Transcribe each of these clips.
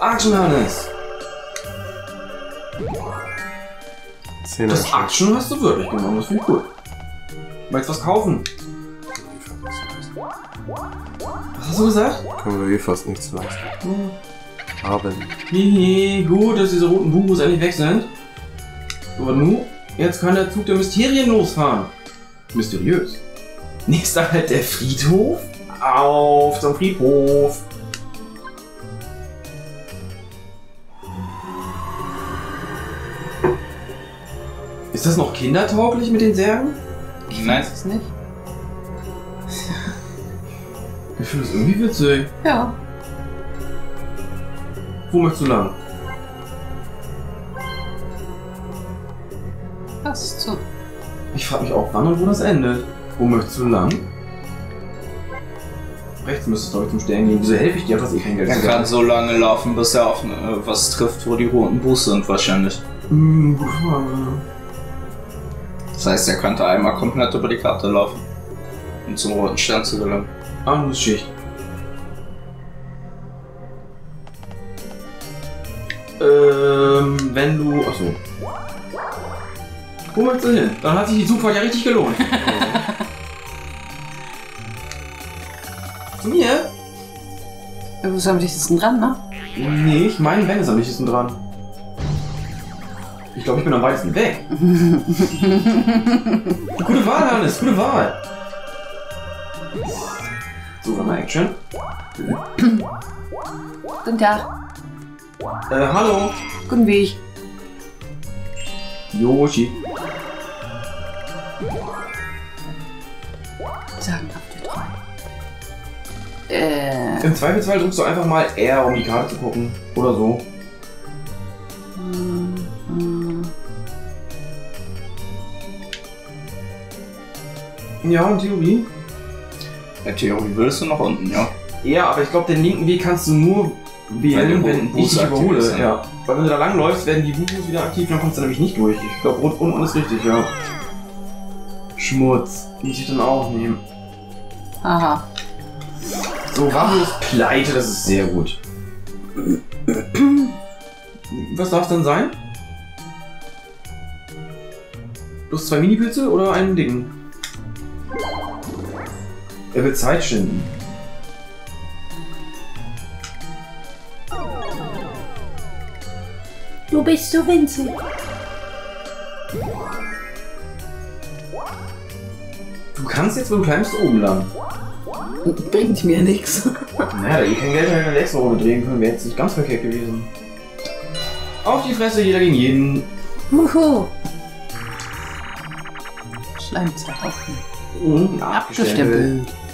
Action, Hannes. Das Action hast du wirklich genommen. Das finde ich cool. Möchtest du was kaufen? Was hast du gesagt? Können wir eh fast nichts leisten. Hm. Haben. Hihi, gut, dass diese roten Bubus endlich weg sind. Aber nu, jetzt kann der Zug der Mysterien losfahren. Mysteriös. Nächster halt der Friedhof. Auf zum Friedhof. Ist das noch kindertauglich mit den Särgen? Ich weiß es nicht. Ich finde das irgendwie witzig. Ja. Wo möchtest du lang? Passt so. Ich frage mich auch, wann und wo das endet. Wo möchtest du lang? Rechts müsstest du, glaube ich, zum Stern gehen. Wieso helfe ich dir? Du hast eh kein Geld. Er kann so lange laufen, bis er auf äh, was trifft, wo die roten Bus sind, wahrscheinlich. Hm, gute Frage. Das heißt, er könnte einmal komplett über die Karte laufen, um zum roten Stern zu gelangen. Ah, Schicht. Ähm, wenn du. Achso. Wo möchtest du hin? Dann hat sich die Zugfahrt ja richtig gelohnt. Zu mir? Du bist am dichtesten dran, ne? Nee, ich meine, Ben ist am dichtesten dran. Ich glaube, ich bin am weitesten weg. gute Wahl, Hannes, gute Wahl. So, nochmal Action. Guten Tag. Äh, hallo. Guten Weg. Yoshi. Sagen auf die drei. Äh. Im Zweifelsfall drückst du einfach mal R, um die Karte zu gucken. Oder so. Ja, in Theorie. In der Theorie willst du nach unten, ja. Ja, aber ich glaube, den linken Weg kannst du nur wählen, Wenn ich dich überhole. sind. Ja. Weil wenn du da lang läufst, werden die Bubus wieder aktiv, dann kommst du nämlich nicht durch. Ich glaube, rot unten ist richtig, ja. Schmutz. Muss ich dann auch nehmen. Aha. So, Varius pleite, das ist sehr gut. Was darf es dann sein? Plus zwei Minipilze oder einen dicken? Er will Zeit schinden. Du bist so winzig. Du kannst jetzt, wo du bleibst, oben lang. Bringt mir nichts. Naja, da ihr kein Geld hätte in der nächsten Runde drehen können, wäre jetzt nicht ganz verkehrt gewesen. Auf die Fresse, jeder gegen jeden. Wuhu. Schleimzeit offen. Mhm, abgestempelt. Abgestempelt.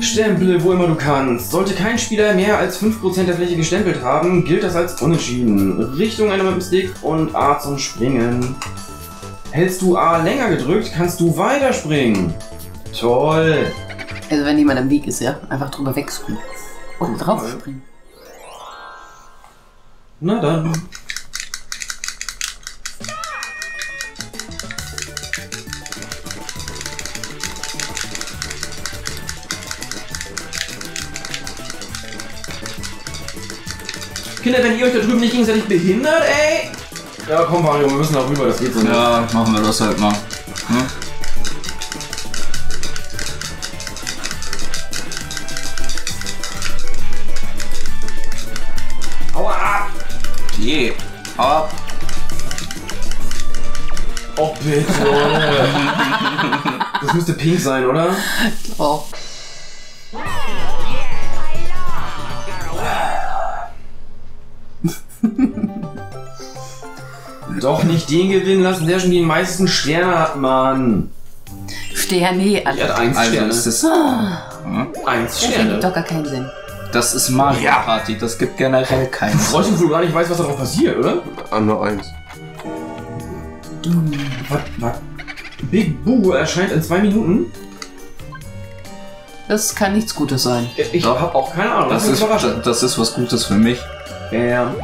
Stemple, wo immer du kannst. Sollte kein Spieler mehr als 5% der Fläche gestempelt haben, gilt das als unentschieden. Richtung einer mit dem Stick und A zum Springen. Hältst du A länger gedrückt, kannst du weiterspringen. Toll. Also wenn jemand am Weg ist, ja, einfach drüber wegspringen. Und drauf springen. Na dann. Kinder, wenn ihr euch da drüben nicht gegenseitig behindert, ey! Ja, komm, Mario, wir müssen da rüber, das geht so nicht. Ja, machen wir das halt mal. Hm? Aua! Je. Ab. Oh, bitte? Das müsste pink sein, oder? Oh. Doch nicht den gewinnen lassen, der schon die meisten Sterne hat, Mann. Sterne, Die hat eins Also Sterne. ist das, hm? eins Das ergibt Sterne. doch gar keinen Sinn. das ist Mario Ja. Party, das gibt generell keinen Sinn. Freut mich, wo du gar nicht weißt, was darauf passiert, oder? An nur eins. Was, was? Big Boo erscheint in zwei Minuten? Das kann nichts Gutes sein. Ich Doch. hab auch keine Ahnung. Das ist, das ist was Gutes für mich. Ja. Ja,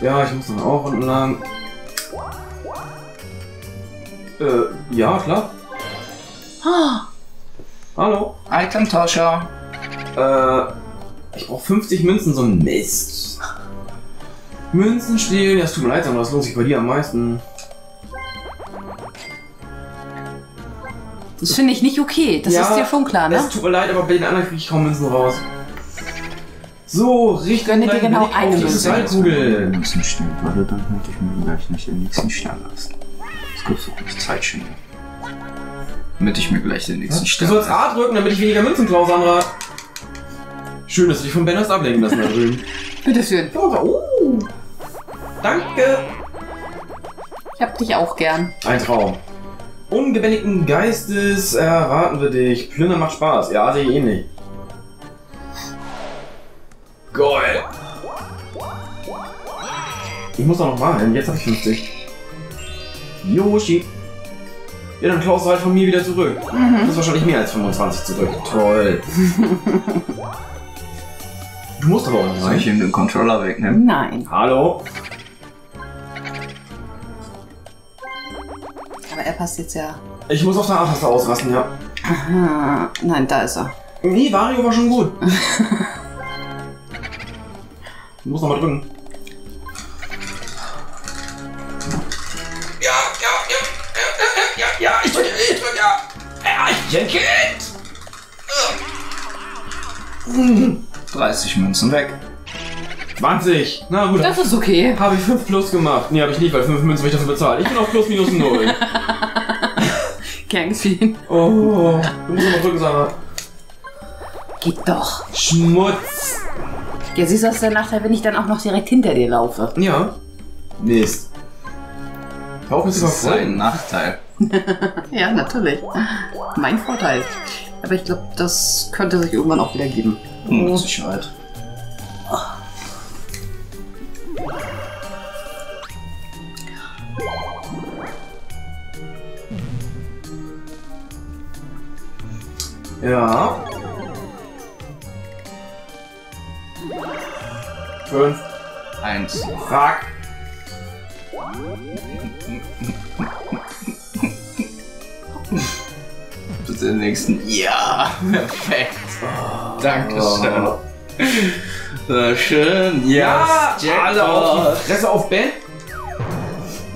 ich muss dann auch unten lang. Äh, ja, klar. Ah, Hallo? Item-Tauscher. Äh, ich brauche 50 Münzen, so ein Mist. Münzen stehlen, ja, es tut mir leid, aber das lohnt sich bei dir am meisten. Das finde ich nicht okay. Das Ja, ist dir schon klar, ne? Es tut mir leid, aber bei den anderen kriege ich kaum Münzen raus. So, richtig. gönne dir genau eine Münze. Kristallkugel. Münzen stehen, warte, dann hätte ich mir gleich nicht den nächsten Stern lassen. Das gibt's doch nicht Zeitschiene. Damit ich mir gleich den nächsten Du Stern sollst A drücken, damit ich weniger Münzen klaue, Sandra. Schön, dass du dich von Ben hast ablenken lassen da drüben. Bitteschön. Oh, danke. Ich hab dich auch gern. Ein Traum. Ungebändigten Geistes erwarten wir dich. Plündern macht Spaß. Ja, sehe ich ähnlich. Geil. Ich muss auch noch malen. Jetzt habe ich 50. Yoshi. Ja, dann klaust du halt von mir wieder zurück. Du hast wahrscheinlich mehr als 25 zurück. Toll. Du musst aber auch nicht Soll ich ihm den Controller wegnehmen? Nein. Hallo? Aber er passt jetzt ja. Ich muss auf der A-Taste ausrasten, ja. Aha. Nein, da ist er. Nee, Wario war schon gut. ich muss nochmal drücken. Ja, ja, ja, ja, ja, ja, ich drücke, ich drücke, ja. Ja, ich bin Kind. 30 Münzen weg. 20. Na gut, Das ist okay. habe ich 5 plus gemacht. Nee, habe ich nicht, weil 5 Münzen habe ich dafür bezahlt. Ich bin auf plus minus 0. Gern gesehen. Oh, du musst nochmal drücken, Sarah. Geht doch. Schmutz. Ja, siehst du, das ist der Nachteil, wenn ich dann auch noch direkt hinter dir laufe. Ja. Mist. Hör auf, mich Das zu ist ein. Nachteil. Ja, natürlich. Mein Vorteil. Aber ich glaube, das könnte sich irgendwann auch wieder geben. Mit Sicherheit. Ja. Fünf. Eins. Fuck. Bitte den nächsten. Ja, perfekt. Dankeschön. Oh. Schön. Ja, Yes, alle auf die Fresse auf Ben.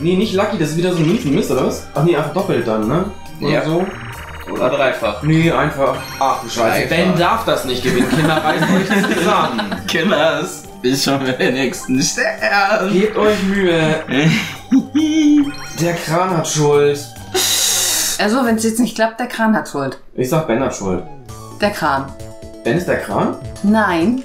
Nee, nicht Lucky, das ist wieder so ein Münzenmist, oder was? Ach nee, einfach doppelt dann, ne? Oder Ja. so? Oder dreifach. Nee, einfach. Ach du Scheiße. Dreifach. Ben darf das nicht gewinnen. Kinder reißen euch zusammen. Kinders, ich schon mit den nächsten Stern. Gebt euch Mühe. Der Kran hat Schuld. Also, wenn es jetzt nicht klappt, der Kran hat Schuld. Ich sag, Ben hat Schuld. Der Kran. Ben ist der Kran? Nein.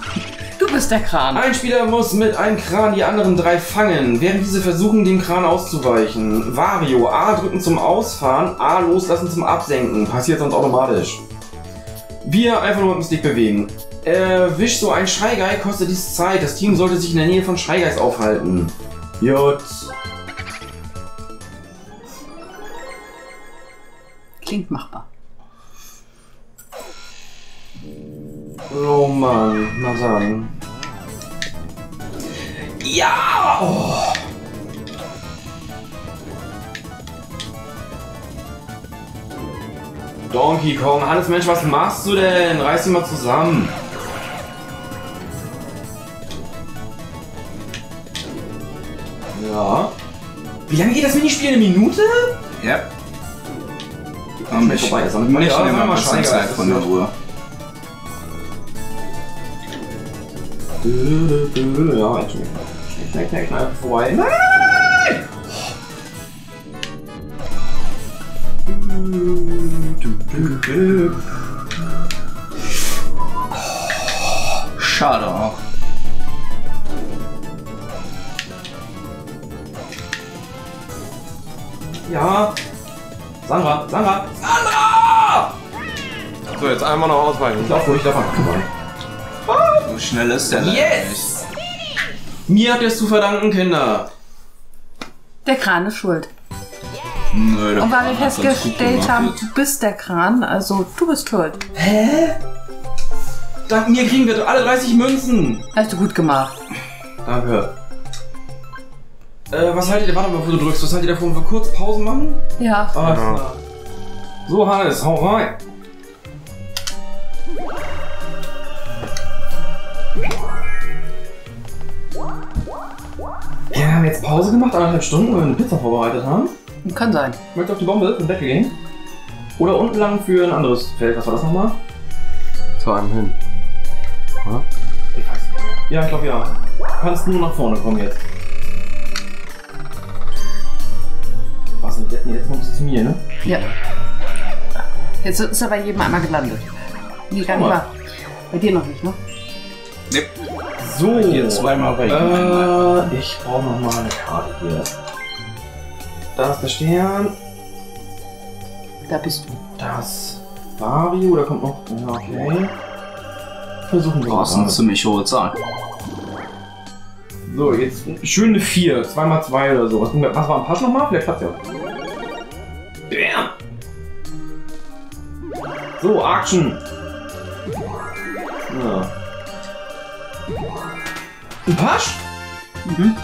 du bist der Kran. Ein Spieler muss mit einem Kran die anderen drei fangen, während diese versuchen, dem Kran auszuweichen. Vario, A drücken zum Ausfahren, A loslassen zum Absenken. Passiert sonst automatisch. Wir einfach nur mit dem Stick bewegen. Erwischt so ein Schreigei, kostet dies Zeit. Das Team sollte sich in der Nähe von Schreigeis aufhalten. Jut. Klingt machbar. Oh Mann, mal sagen. Ja! Oh. Donkey Kong, Hannes Mensch, was machst du denn? Reiß dich mal zusammen. Wie lange geht das Minispiel? Eine Minute? Ja. Und ich vorbei ich ja, nehme mal was Scheiße, Zeit von der Ruhe. Ja, ich schnell, schnell, schnell, vorbei. Nein! Schade auch. Ja. Sandra, Sandra, Sandra! So, jetzt einmal noch ausweichen. Ich lauf ruhig davon. So schnell ist der. Yes! Mir habt ihr es zu verdanken, Kinder. Der Kran ist schuld. Nö, der Und weil wir festgestellt haben, du bist der Kran, also du bist schuld. Dank mir kriegen wir alle 30 Münzen. Hast du gut gemacht. Danke. Äh, was haltet ihr, warte mal, wo du drückst, was haltet ihr davon, wenn wir kurz Pause machen? Ja. Ah, ja. Genau. So, Hannes, hau rein. Ja, wir haben jetzt Pause gemacht, anderthalb Stunden, weil wir eine Pizza vorbereitet haben. Kann sein. Möchtest du auf die Bombe und Bett gehen? Oder unten lang für ein anderes Feld. Was war das nochmal? Zu einem hin. Oder? Ich weiß nicht. Ja, ich glaube ja. Du kannst nur nach vorne kommen jetzt. Nee, jetzt kommst du zu mir, ne? Ja. Jetzt ist er bei jedem einmal gelandet. Nee, gar nicht mal. wahr. Bei dir noch nicht, ne? So. Hier zweimal bei Äh, ich brauche noch mal eine Karte hier. Da ist der Stern. Da bist du. Das Vario, da kommt noch. Ja, okay. Versuchen wir eine ziemlich hohe Zahl. So, jetzt schöne 4. 2x2 oder so. Was, was war ein Pass nochmal? Vielleicht klappt ja. Bam! So, Action! Ja. Ein Pasch? Mhm.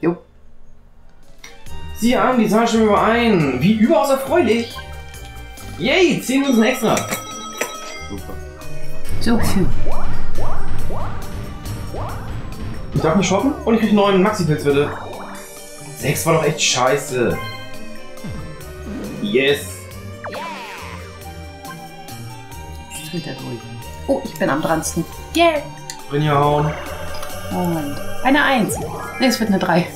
Jo. Siehe an, die Zahl stimmen überein. Wie überaus erfreulich. Yay, 10 Münzen extra. Super. So, phew. Ich darf nicht shoppen und ich krieg 9 Maxi-Pilz bitte. 6 war doch echt scheiße. Yes. Jetzt dreht er durch. Oh, ich bin am dransten. Yeah. Rinja hauen. Moment. Eine Eins. Ne, es wird eine Drei.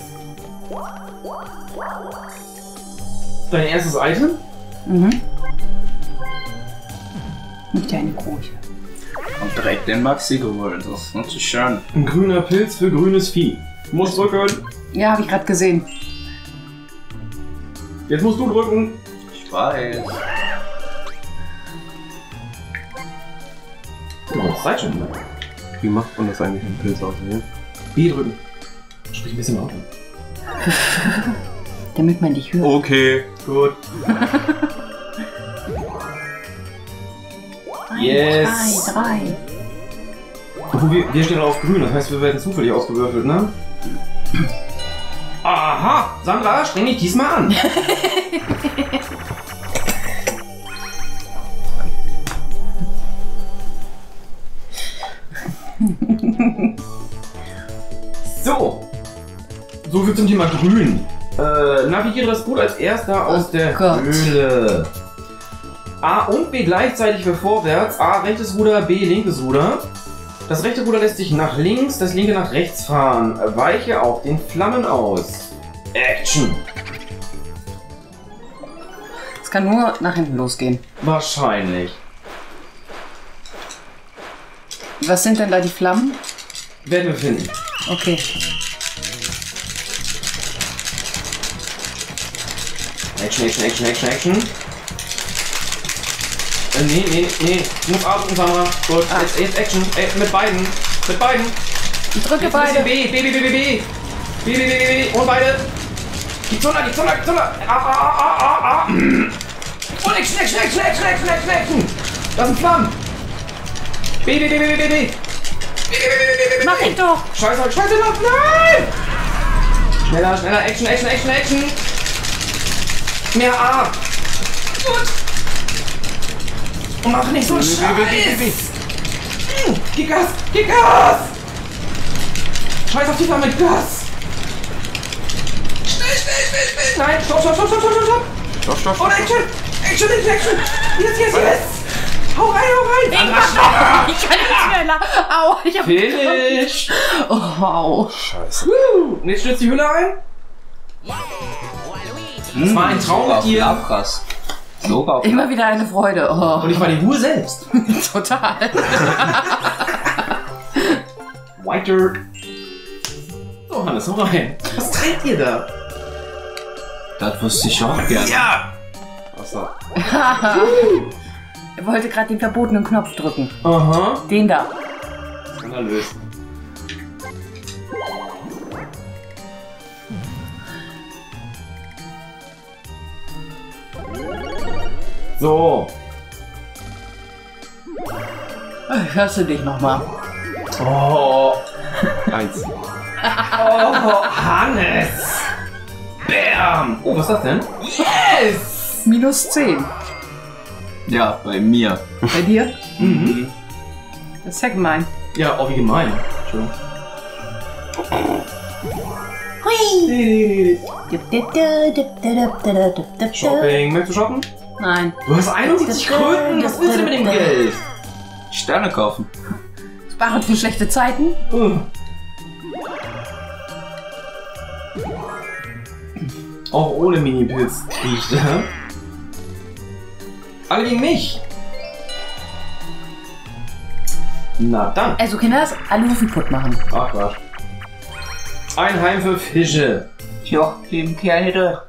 Dein erstes Item? Mhm. Nicht eine Kruse. Und direkt den Maxi geholt. Das ist natürlich schön. Ein grüner Pilz für grünes Vieh. Muss drücken. Ja, habe ich gerade gesehen. Jetzt musst du drücken. Weiß. Oh, das reicht schon. Wie macht man das eigentlich im Pilz aussehen? B drücken. Sprich ein bisschen lauter. Damit man dich hört. Okay. Gut. yes. Drei, drei. Obwohl, wir, wir stehen auf grün, das heißt, wir werden zufällig ausgewürfelt, ne? Aha! Sandra, streng dich diesmal an. so. So viel zum Thema Grün. Äh, navigiere das Boot als erster aus Oh der Gott. Höhle. A und B gleichzeitig für vorwärts. A rechtes Ruder, B linkes Ruder. Das rechte Ruder lässt sich nach links, das linke nach rechts fahren. Weiche auf den Flammen aus. Action. Es kann nur nach hinten losgehen. Wahrscheinlich. Was sind denn da die Flammen? Werden wir finden. Okay. Action, Action, Action, Action, Action. Äh, nee, nee, nee. A drücken, Sandra. Gut, Ah. jetzt, jetzt Action. Äh, mit beiden. Mit beiden. Ich drücke Jetzt beide. B, B, B, B, B, B. B, B, B, B, B. Und beide. Die Zunder, die Zunder, die Zunder. Ah, ah, ah, ah, ah, ah. Und Action, Action, Action, Action, Action, Action, Action. Das sind Flammen. B, B, B, B, B, B, B. B, B, B, B, B, B. Mach ich doch. Scheiße, scheiße, noch, nein! Schneller, schneller, Action, Action, Action, Action. Mehr A. Gut. Und mach nicht so einen Scheiß. Hm, Gib Gas, gib Gas. Scheiß auf die Flamme, gib Gas. Schnell, schnell, schnell, schnell. Nein, stopp, stopp, stopp, stopp, stopp, stopp, stopp. Stopp, stopp, Und. Action, Action, Action, Action. Yes, yes, yes. Hau rein, hau rein. Ich kann nicht schneller. Au, ich hab... Finish. Oh, wow. Scheiße. Und jetzt stürzt die Hülle ein. Das war ein Traum mit dir. Abras. Sogar auf Immer wieder eine Freude. Oh, Und ich war die Ruhe selbst. total. Weiter. So, Hannes, hau rein. Was trägt ihr da? Das wüsste ich auch gerne. Ja! Wasser. er wollte gerade den verbotenen Knopf drücken. Aha. Den da. Skandalös. So. Hörst du dich nochmal? Oh. Eins. Oh, Hannes. Bam. Oh, was ist das denn? Yes! Minus 10. Ja, bei mir. Bei dir? Mhm. Das ist ja gemein. Ja, oh, wie gemein. Entschuldigung. Hui! Shopping. Möchtest du shoppen? Nein. Du hast 71 Kröten. Was willst du mit dem Geld? Sterne kaufen. Sparen für schlechte Zeiten. Uh. Auch ohne Mini-Pilz riecht er. Alle gegen mich. Na dann. Also Kinders, alle Hufi putt machen. Ach Quatsch. Ein Heim für Fische. Ja, lieben Kerl hätte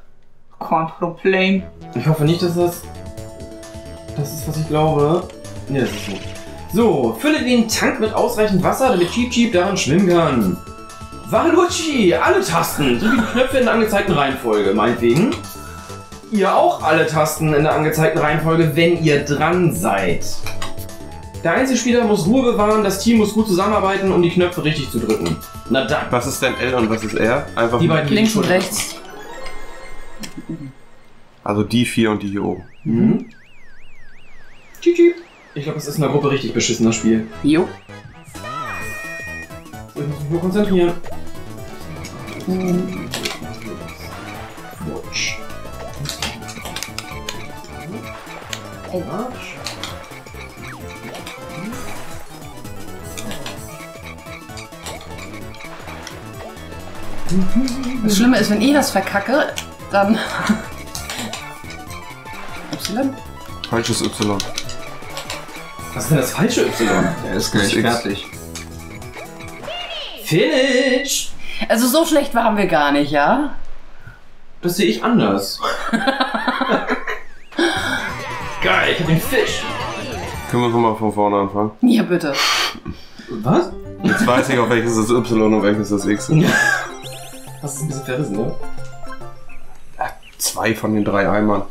kein Problem. Ich hoffe nicht, dass das das ist, was ich glaube. Ne, das ist nicht. So, fülle den Tank mit ausreichend Wasser, damit Cheep Cheep darin schwimmen kann. Waluigi, alle Tasten, sowie die Knöpfe in der angezeigten Reihenfolge, meinetwegen. Ihr auch alle Tasten in der angezeigten Reihenfolge, wenn ihr dran seid. Der Einzelspieler muss Ruhe bewahren, das Team muss gut zusammenarbeiten, um die Knöpfe richtig zu drücken. Na dann. Was ist denn L und was ist R? Einfach Die beiden Links und rechts. Also die vier und die hier oben. Mhm. Ich glaube, es ist in der Gruppe richtig beschissen, das Spiel. Jo. So, ich muss mich nur konzentrieren. Watch. Watch. Das Schlimme ist, wenn ich das verkacke, dann. Y? Falsches Y. Was ist denn das falsche Y? Er ist gleich fertig. Finish! Also so schlecht waren wir gar nicht, ja? Das sehe ich anders. Ich hab den Fisch. Können wir nochmal von vorne anfangen? Ja, bitte. Was? Jetzt weiß ich, auf welches das Y und welches das X ist. Ja. Das ist ein bisschen verrissen, ne? Zwei von den drei Eimern.